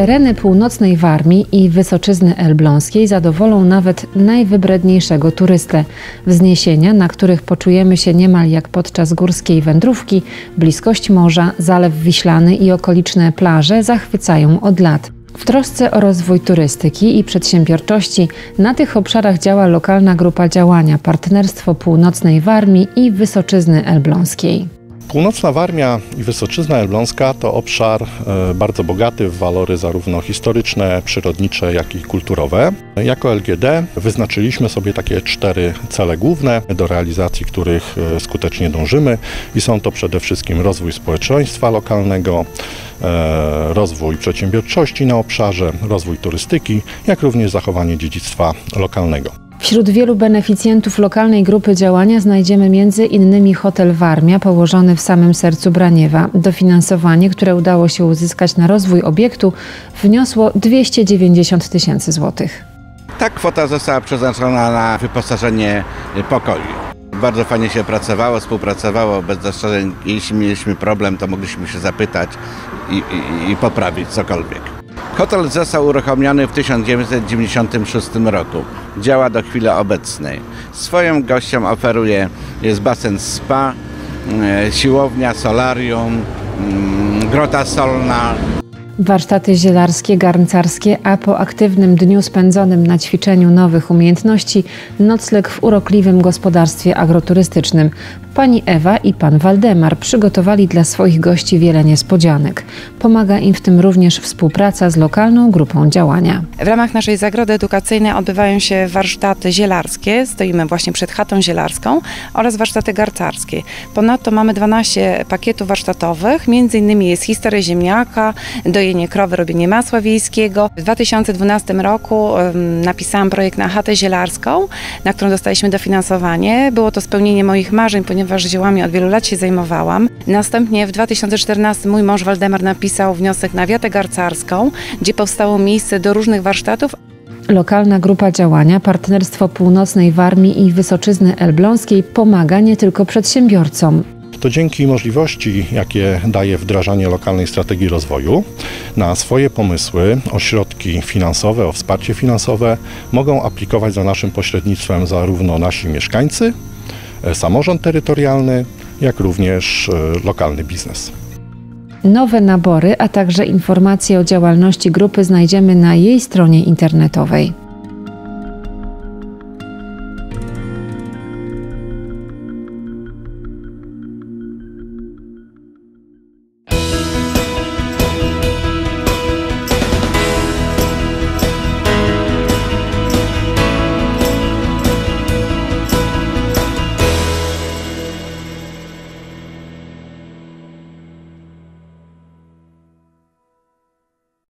Tereny północnej Warmii i Wysoczyzny Elbląskiej zadowolą nawet najwybredniejszego turystę. Wzniesienia, na których poczujemy się niemal jak podczas górskiej wędrówki, bliskość morza, Zalew Wiślany i okoliczne plaże zachwycają od lat. W trosce o rozwój turystyki i przedsiębiorczości na tych obszarach działa lokalna grupa działania Partnerstwo Północnej Warmii i Wysoczyzny Elbląskiej. Północna Warmia i Wysoczyzna Elbląska to obszar e, bardzo bogaty w walory zarówno historyczne, przyrodnicze, jak i kulturowe. Jako LGD wyznaczyliśmy sobie takie cztery cele główne, do realizacji których e, skutecznie dążymy i są to przede wszystkim rozwój społeczeństwa lokalnego, e, rozwój przedsiębiorczości na obszarze, rozwój turystyki, jak również zachowanie dziedzictwa lokalnego. Wśród wielu beneficjentów lokalnej grupy działania znajdziemy między innymi hotel Warmia położony w samym sercu Braniewa. Dofinansowanie, które udało się uzyskać na rozwój obiektu wyniosło 290 tysięcy złotych. Ta kwota została przeznaczona na wyposażenie pokoju. Bardzo fajnie się pracowało, współpracowało bez zastrzeżeń. Jeśli mieliśmy problem, to mogliśmy się zapytać i, i, i poprawić cokolwiek. Hotel został uruchomiony w 1996 roku. Działa do chwili obecnej. Swoim gościom oferuje jest basen spa, e, siłownia, solarium, mm, grota solna, Warsztaty zielarskie, garncarskie, a po aktywnym dniu spędzonym na ćwiczeniu nowych umiejętności, nocleg w urokliwym gospodarstwie agroturystycznym. Pani Ewa i pan Waldemar przygotowali dla swoich gości wiele niespodzianek. Pomaga im w tym również współpraca z lokalną grupą działania. W ramach naszej zagrody edukacyjnej odbywają się warsztaty zielarskie, stoimy właśnie przed chatą zielarską oraz warsztaty garcarskie. Ponadto mamy 12 pakietów warsztatowych, między innymi jest historia ziemniaka, dojenie krowy, robienie masła wiejskiego. W 2012 roku napisałam projekt na chatę zielarską, na którą dostaliśmy dofinansowanie. Było to spełnienie moich marzeń, ponieważ ponieważ dziełami od wielu lat się zajmowałam. Następnie w 2014 mój mąż Waldemar napisał wniosek na wiatę garcarską, gdzie powstało miejsce do różnych warsztatów, Lokalna grupa działania Partnerstwo Północnej Warmii i Wysoczyzny Elbląskiej pomaga nie tylko przedsiębiorcom. To dzięki możliwości, jakie daje wdrażanie lokalnej strategii rozwoju, na swoje pomysły o środki finansowe, o wsparcie finansowe mogą aplikować za naszym pośrednictwem zarówno nasi mieszkańcy, samorząd terytorialny, jak również e, lokalny biznes. Nowe nabory, a także informacje o działalności grupy znajdziemy na jej stronie internetowej.